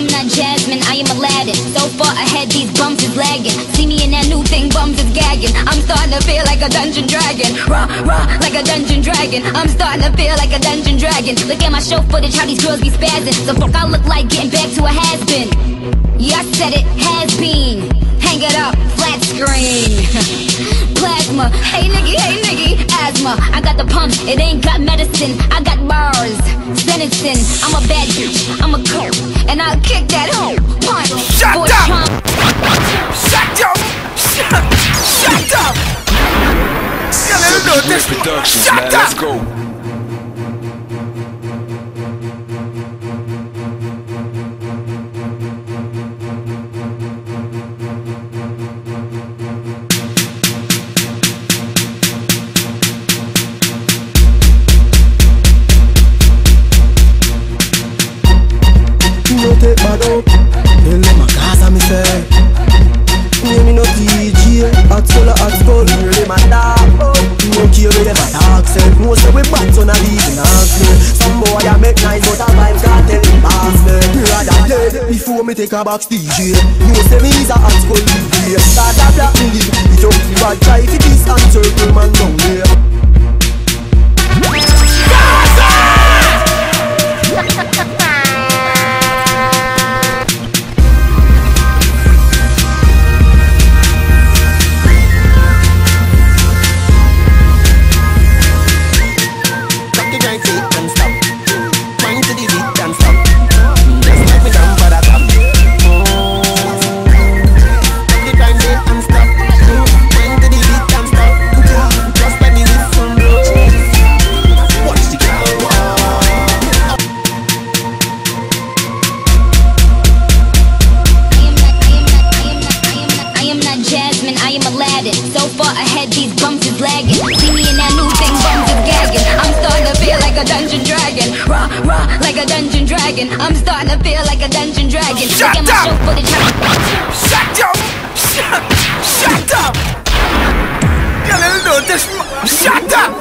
am not Jasmine, I am Aladdin. So far ahead, these bums is lagging. See me in that new thing, bums is gagging. I'm starting to feel like a dungeon dragon. Raw, raw, like a dungeon dragon. I'm starting to feel like a dungeon dragon. Look at my show footage, how these girls be spazzing. The fuck I look like getting back to a has been. Yeah, I said it, Plasma, hey nigga, hey nigga, asthma. I got the pumps, it ain't got medicine. I got bars, sentencing. I'm a bad bitch, I'm a coat, and I'll kick that hoe. Punch, Shut for a up! trauma. Shut up! Shut, shut up! Yeah, let me do this. Productions, Shut man. up! Let's go. Soul hot skull Me really my dog up No care where them a talk say No say we bad so not even ask me. Some boy a make nice but a vibes can't tell me boss me. Rather dead before me take a box DJ No say me is a hot skull DJ Start a black me It up to bad try fi this and Raw, like a dungeon dragon. I'm starting to feel like a dungeon dragon. Shut Look up! Shut up! Shut, shut up! Me do this. Shut up!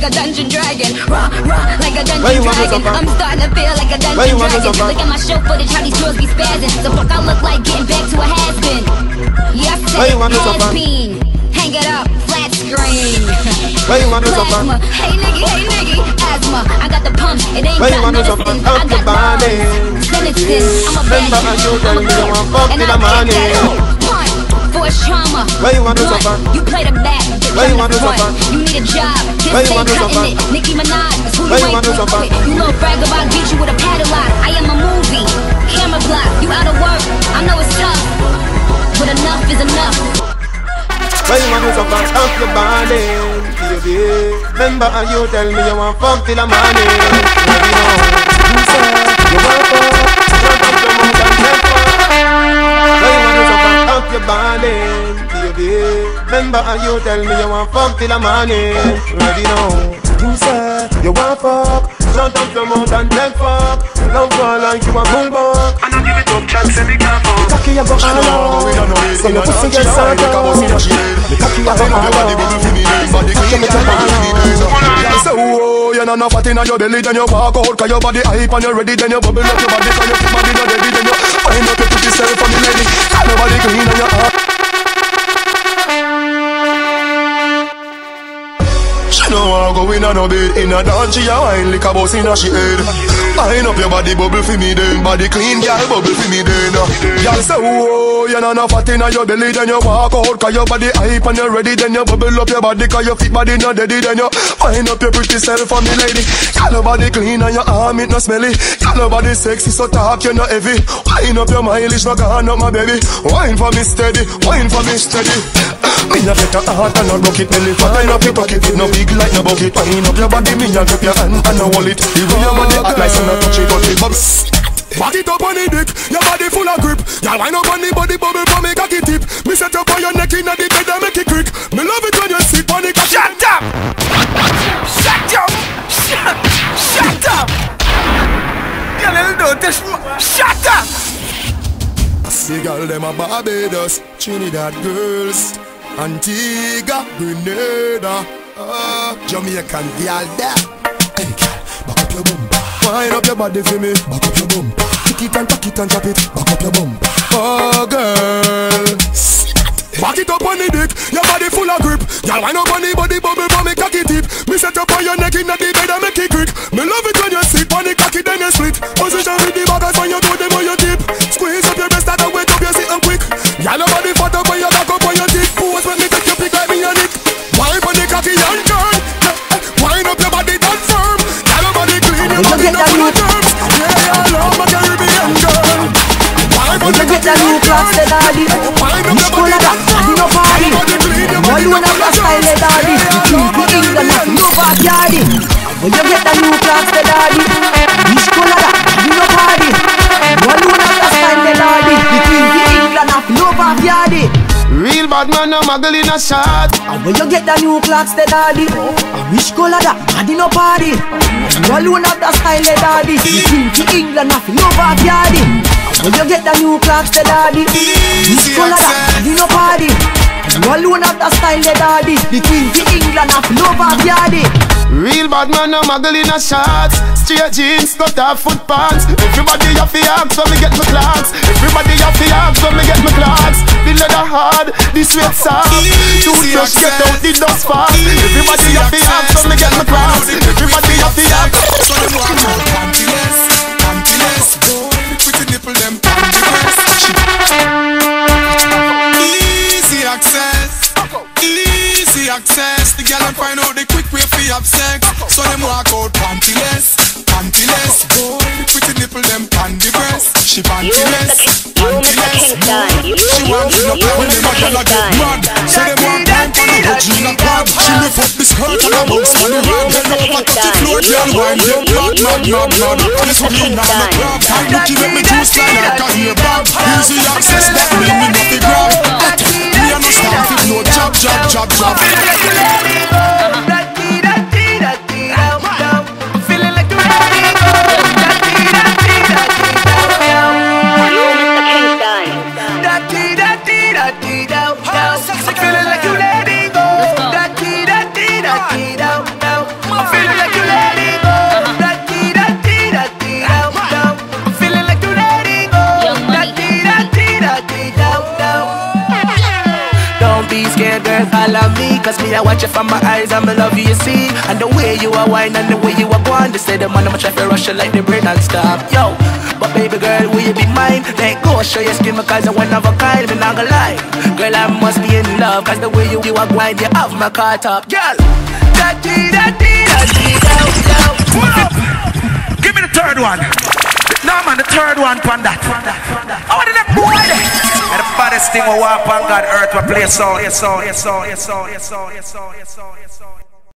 Like a dungeon dragon. Raw, raw, like a dungeon dragon. I'm starting to feel like a dungeon dragon. Look at my show footage, how these girls be spazzing. The fuck I look like getting back to a has been. Yeah, I Where said you want has been. Hang it up, flat screen. Where you want this Plasma, hey nigga, hey nigga, asthma. I got the pumps, it ain't got want this up, medicine. up I got body. I'm a bad Remember bitch, you I'm a me you want coat, fuck and in the I'll kick morning. that. Punch, force trauma. Where you want this Blunt, up, You play the back, Where you I'm want the this up, front. You need a job, just Where you stay want this up, cutting it. Nicki Minaj, who Where you you want ain't this up, with. You little brag about beat you with a paddle lock. I am a movie, camera block. You out of work, I know it's tough, but enough is enough. Where you want to up and up your body, baby? Remember how you tell me you want fuck till the morning. You say you want How you tell me you want fuck till the morning. Ready now? You say you want fuck, jump up your mouth and take fuck. Love fall like you a bulldog. And I don't give it up, Jack, say me can't fall. Cocky a go all out, so me pussy get soft out. Cocky a go all out, cocky me jump all out. So, oh, you're not enough fat inna your belly, then you walk out Cause your body hype and you're ready, then you bubble up your body Cause your body not ready, then you find out your pretty self on the lady on no bed In a dance she a wine like a boss in a she head. Wind up your body bubble for me then. Body clean girl bubble for me then. Girl say oh you know no fat inna your belly Then you walk out cause your body hype and you're ready Then you bubble up your body cause your fit body not deady Then you wind up your pretty self for me lady. Girl your body clean and your arm it no smelly. Girl your body sexy so talk you no heavy. Wind up your mileage no gone up my baby. Wine for me steady, wine for me steady. Me a get a heart and a rocket belly Fat up your pocket it no big like no bucket Wind up your body me a grip your hand and a wallet The way your body act like some wanna touch it, touch it, bubs. Back it up on the dick, your body full of grip. Y'all wind up on the body bubble for me cocky tip. Me set up on your neck inna the bed and make it creak. Me love it when you sit on the cocky. Shut up! Shut up! Shut, shut up! You little dirty Shut up! See girl them a Barbados, Trinidad girls, Antigua, Grenada, Jamaican girl there. Hey girl, back up your bum. Wind up your body for me, back up your bum. Kick it and tuck it and drop it, back up your bum. Oh girl, Back it up on the dick, your body full of grip Y'all wind up on the body bubble for me cocky tip Me set up on your neck you the daddy color that? Daddy no party. One of the style, the daddy. The king, the England, no backyardy When you get that new the daddy color that? Daddy no party. One of the style, the daddy. The king, the England, no backyardy Real bad man, no muggle in a shot. And when you get the new clocks, the daddy Which color that? Daddy no party. You alone have the style, the daddy. King, the England, no backyardy When you get the new clocks, the daddy Which color that? Daddy no party You alone have the style, the daddy The king, the England, no backyardy Real bad man, no muggle in a shot. Straight jeans, cut off foot pants. Everybody have to ask when me get my clocks. Everybody have to ask when me get my clocks. The leather hard, the sweat soft. Toothbrush get out the dust fast. Everybody have to ask when me get my clocks. Everybody have to ask. Nipple them Easy access, easy access. The girl find out the quick way fi have sex. So them walk out pantyless, pantyless. Boy, pretty nipple them breast She pantyless, pantyless. She to know when girl a get mad. So them for the She lift up skirt and a bounce on the girl, wind them mad, mad, mad, mad This one me now grab Time looking at me juice like like a hair bag Easy access, that mean me not the grab Me a no stand no job, job, job, job girl, follow me Cause me, I watch you from my eyes and me love you, you see And the way you are wine and the way you are going They say the man, I'ma try to rush you like the brain non-stop Yo, but baby girl, will you be mine? Let go, show your skin because I'm one of a kind Me not gonna lie Girl, I must be in love Cause the way you, you are going, you have my car top Girl, da dee da dee da dee! Give me the third one. No man, the third one from that. I want them boy there. And the baddest thing we walk on God earth, we play sound.